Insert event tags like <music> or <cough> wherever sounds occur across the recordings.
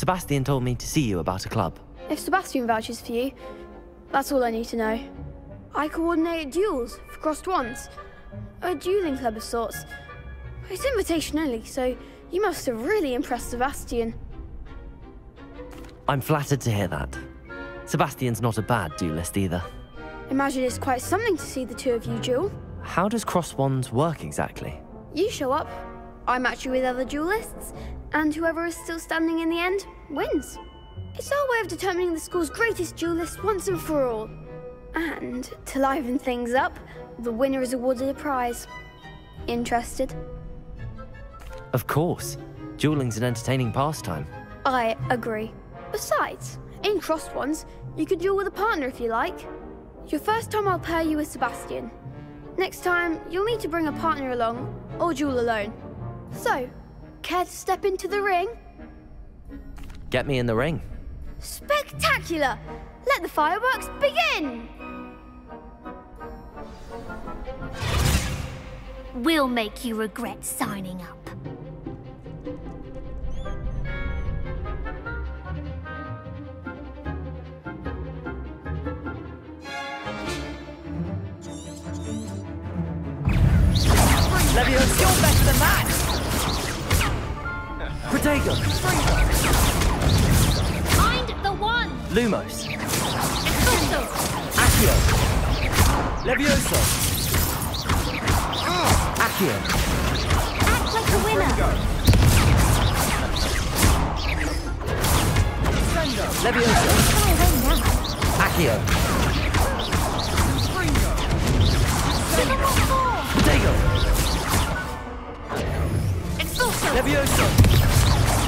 Sebastian told me to see you about a club. If Sebastian vouches for you, that's all I need to know. I coordinate duels for crossed wands. A dueling club of sorts. It's invitation only, so you must have really impressed Sebastian. I'm flattered to hear that. Sebastian's not a bad duelist either. Imagine it's quite something to see the two of you duel. How does cross wands work exactly? You show up, I match you with other duelists, and whoever is still standing in the end wins. It's our way of determining the school's greatest duelist once and for all. And to liven things up, the winner is awarded a prize. Interested? Of course. Dueling's an entertaining pastime. I agree. Besides, in crossed wands, you can duel with a partner if you like. Your first time I'll pair you with Sebastian. Next time, you'll need to bring a partner along, or duel alone. So, care to step into the ring? Get me in the ring. Spectacular! Let the fireworks begin! We'll make you regret signing up. Levioso! You're better than that! Protego! Find the one! Lumos! Expulso! Accio! Levioso! Uh. Accio! Act like a winner! Levioso! Try. Accio! Protego! Expulso! Levioso!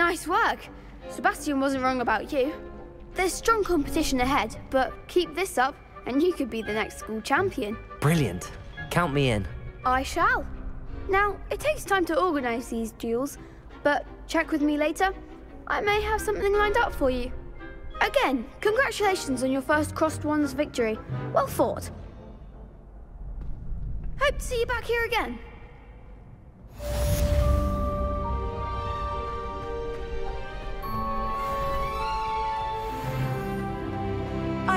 Nice work. Sebastian wasn't wrong about you. There's strong competition ahead, but keep this up and you could be the next school champion. Brilliant. Count me in. I shall. Now, it takes time to organise these duels, but check with me later. I may have something lined up for you. Again, congratulations on your first Crossed Wands victory. Well fought. Hope to see you back here again.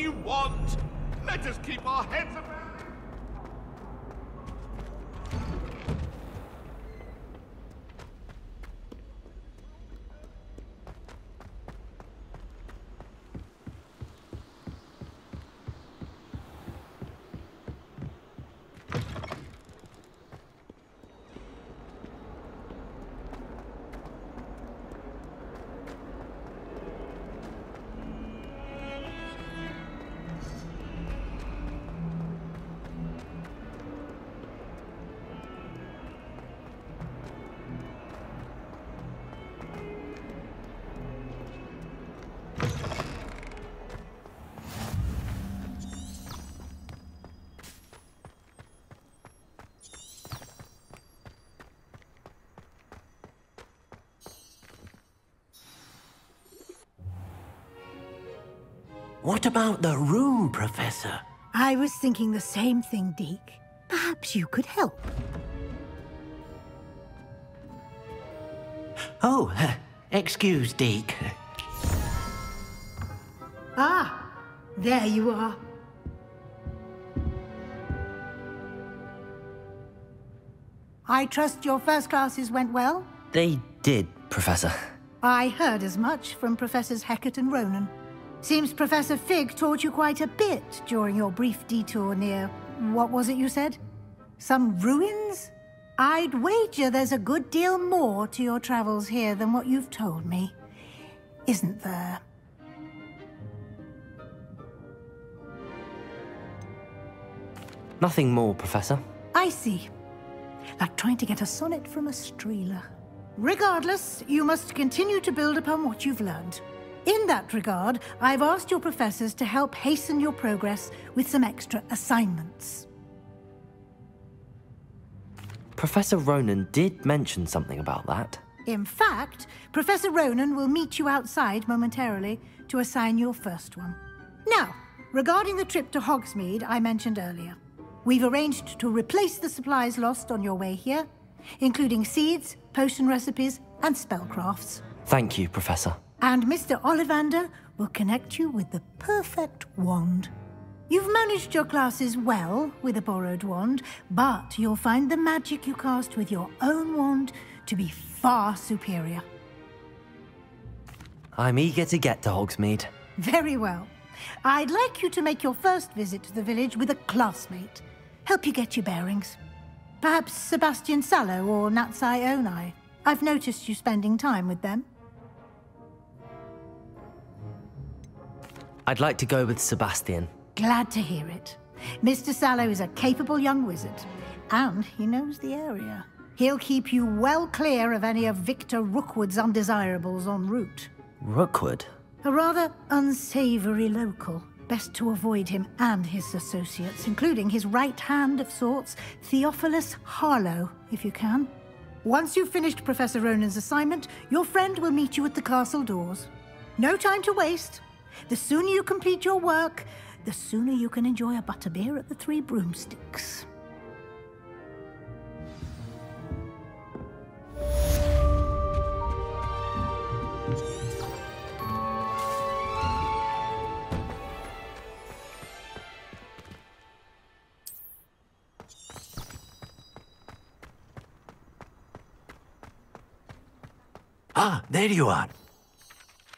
You want? Let us keep our heads What about the room, Professor? I was thinking the same thing, Deek. Perhaps you could help. Oh, <laughs> excuse, Deek. Ah, there you are. I trust your first classes went well? They did, Professor. I heard as much from Professors Hecat and Ronen. Seems Professor Fig taught you quite a bit during your brief detour near... what was it you said? Some ruins? I'd wager there's a good deal more to your travels here than what you've told me. Isn't there? Nothing more, Professor. I see. Like trying to get a sonnet from a streeler. Regardless, you must continue to build upon what you've learned. In that regard, I've asked your professors to help hasten your progress with some extra assignments. Professor Ronen did mention something about that. In fact, Professor Ronen will meet you outside momentarily to assign your first one. Now, regarding the trip to Hogsmeade I mentioned earlier, we've arranged to replace the supplies lost on your way here, including seeds, potion recipes, and spellcrafts. Thank you, Professor. And Mr. Ollivander will connect you with the perfect wand. You've managed your classes well with a borrowed wand, but you'll find the magic you cast with your own wand to be far superior. I'm eager to get to Hogsmeade. Very well. I'd like you to make your first visit to the village with a classmate. Help you get your bearings. Perhaps Sebastian Sallow or Natsai Onai. I've noticed you spending time with them. I'd like to go with Sebastian. Glad to hear it. Mr. Sallow is a capable young wizard, and he knows the area. He'll keep you well clear of any of Victor Rookwood's undesirables en route. Rookwood? A rather unsavory local. Best to avoid him and his associates, including his right hand of sorts, Theophilus Harlow, if you can. Once you've finished Professor Ronen's assignment, your friend will meet you at the castle doors. No time to waste. The sooner you complete your work, the sooner you can enjoy a butterbeer at the Three Broomsticks. Ah, there you are.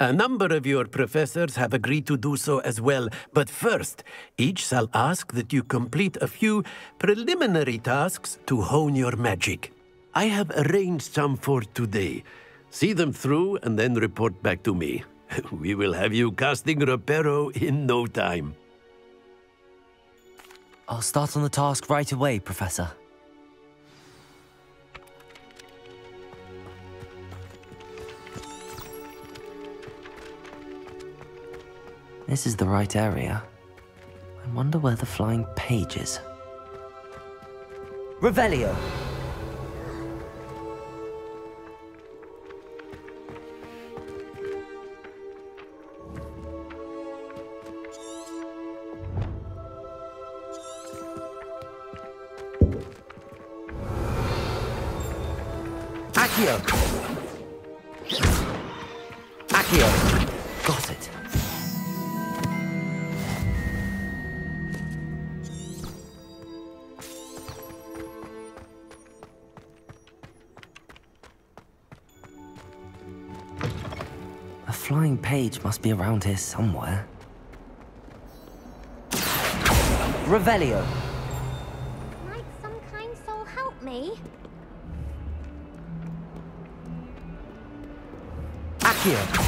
A number of your professors have agreed to do so as well, but first, each shall ask that you complete a few preliminary tasks to hone your magic. I have arranged some for today. See them through and then report back to me. <laughs> We will have you casting Reparo in no time. I'll start on the task right away, Professor. This is the right area. I wonder where the flying page is. Revelio! Accio! Flying page must be around here somewhere. Revelio! Might some kind soul help me? Accio!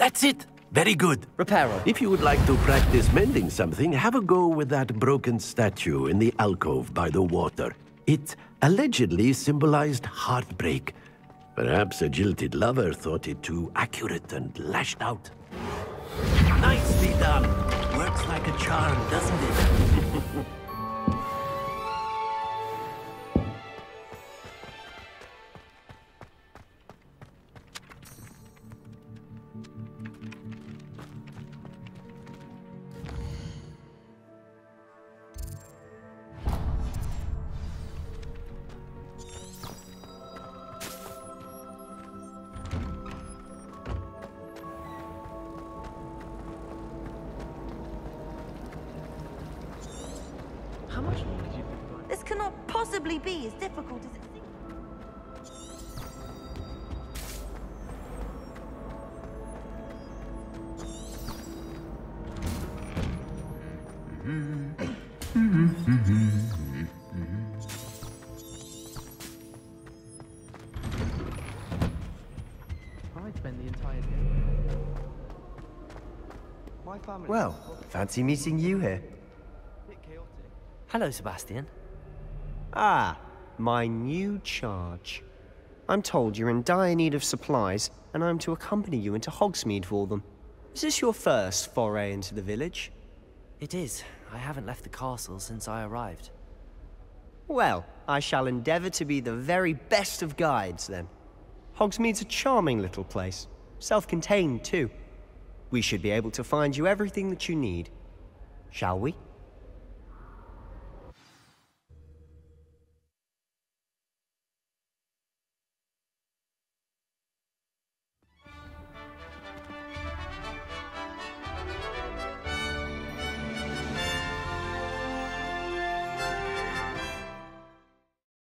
That's it. Very good. Reparo. If you would like to practice mending something, have a go with that broken statue in the alcove by the water. It allegedly symbolized heartbreak. Perhaps a jilted lover thought it too accurate and lashed out. Nicely done. Works like a charm, doesn't it? Possibly be as difficult as it seems. I spent the entire day. My family. Well, fancy meeting you here. Hello, Sebastian. Ah, my new charge. I'm told you're in dire need of supplies, and I'm to accompany you into Hogsmeade for them. Is this your first foray into the village? It is. I haven't left the castle since I arrived. Well, I shall endeavour to be the very best of guides, then. Hogsmeade's a charming little place. Self-contained, too. We should be able to find you everything that you need. Shall we?